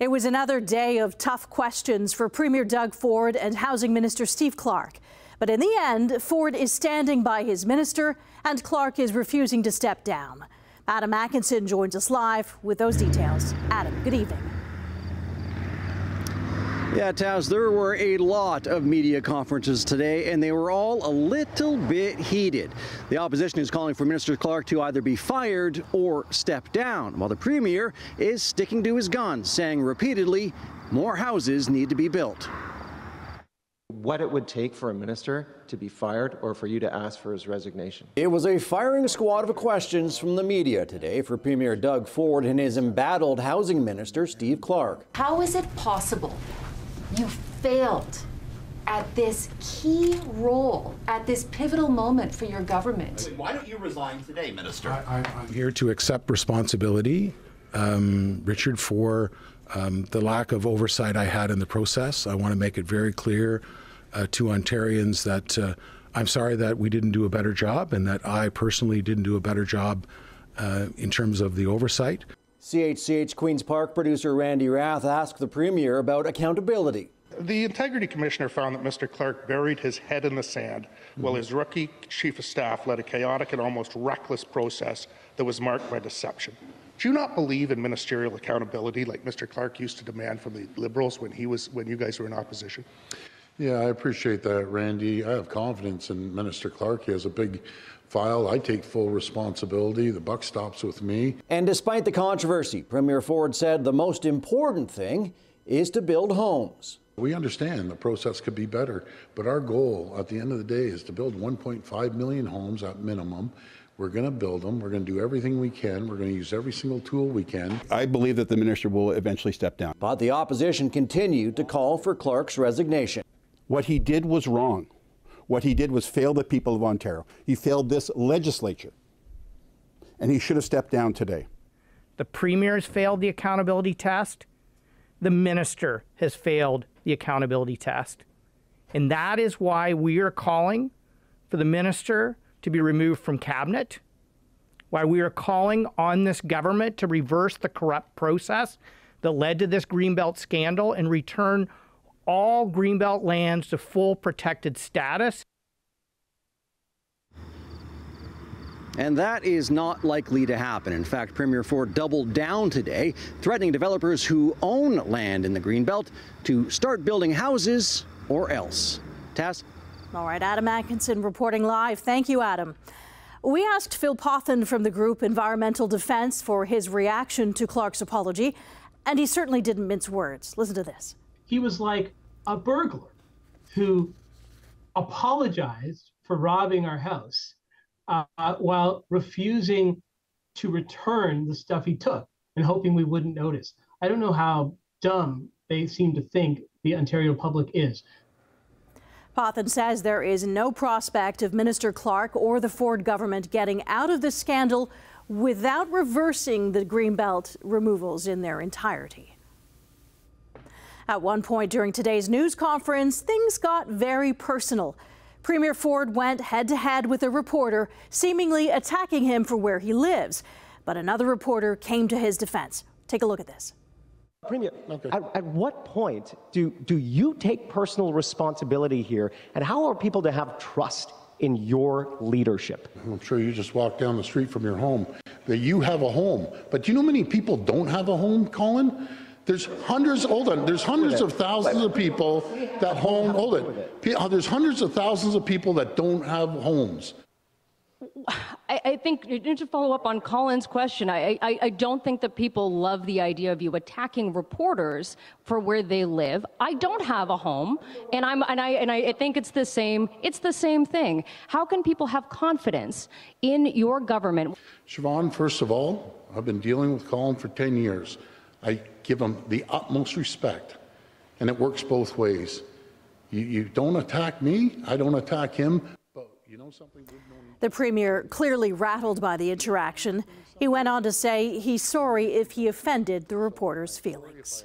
It was another day of tough questions for Premier Doug Ford and Housing Minister Steve Clark. But in the end, Ford is standing by his minister and Clark is refusing to step down. Adam Atkinson joins us live with those details. Adam, good evening. Yeah, Taz, there were a lot of media conferences today, and they were all a little bit heated. The opposition is calling for Minister Clark to either be fired or step down, while the Premier is sticking to his guns, saying repeatedly more houses need to be built. What it would take for a minister to be fired or for you to ask for his resignation. It was a firing squad of questions from the media today for Premier Doug Ford and his embattled housing minister, Steve Clark. How is it possible you failed at this key role, at this pivotal moment for your government. Why don't you resign today, Minister? I, am here to accept responsibility, um, Richard, for um, the lack of oversight I had in the process. I want to make it very clear uh, to Ontarians that uh, I'm sorry that we didn't do a better job and that I personally didn't do a better job uh, in terms of the oversight. CHCH Queen's Park producer Randy Rath asked the Premier about accountability. The Integrity Commissioner found that Mr. Clark buried his head in the sand mm-hmm. while his rookie Chief of Staff led a chaotic and almost reckless process that was marked by deception. Do you not believe in ministerial accountability like Mr. Clark used to demand from the Liberals when he was when you guys were in opposition? Yeah, I appreciate that, Randy. I have confidence in Minister Clark. He has a big file. I take full responsibility. The buck stops with me. And despite the controversy, Premier Ford said the most important thing is to build homes. We understand the process could be better, but our goal at the end of the day is to build 1.5 million homes at minimum. We're going to build them. We're going to do everything we can. We're going to use every single tool we can. I believe that the minister will eventually step down. But the opposition continued to call for Clark's resignation. What he did was wrong. What he did was fail the people of Ontario. He failed this legislature. And he should have stepped down today. The Premier has failed the accountability test. The minister has failed the accountability test. And that is why we are calling for the minister to be removed from cabinet, why we are calling on this government to reverse the corrupt process that led to this Greenbelt scandal and return all Greenbelt lands to full protected status. And that is not likely to happen. In fact, Premier Ford doubled down today, threatening developers who own land in the Greenbelt to start building houses or else. Taz? All right, Adam Atkinson reporting live. Thank you, Adam. We asked Phil Pothen from the group Environmental Defense for his reaction to Clark's apology, and he certainly didn't mince words. Listen to this. He was like, a burglar who apologized for robbing our house uh, while refusing to return the stuff he took and hoping we wouldn't notice. I don't know how dumb they seem to think the Ontario public is. Pothen says there is no prospect of Minister Clark or the Ford government getting out of the scandal without reversing the Greenbelt removals in their entirety. At one point during today's news conference, things got very personal. Premier Ford went head to head with a reporter, seemingly attacking him for where he lives. But another reporter came to his defense. Take a look at this. Premier, okay. at, at, what point do, do you take personal responsibility here, and how are people to have trust in your leadership? I'm sure you just walked down the street from your home, that you have a home. But do you know how many people don't have a home, Colin? There's hundreds, hold on, there's hundreds of thousands of people that home, hold it. Uh, there's hundreds of thousands of people that don't have homes. I, I think, to follow up on Colin's question, I, I, I, don't think that people love the idea of you attacking reporters for where they live. I don't have a home, and, I'm, and, I, and I think it's the same, it's the same thing. How can people have confidence in your government? Siobhan, first of all, I've been dealing with Colin for 10 years. I give him the utmost respect, and it works both ways. You, you don't attack me, I don't attack him, but you know something? The Premier clearly rattled by the interaction. He went on to say he's sorry if he offended the reporter's feelings.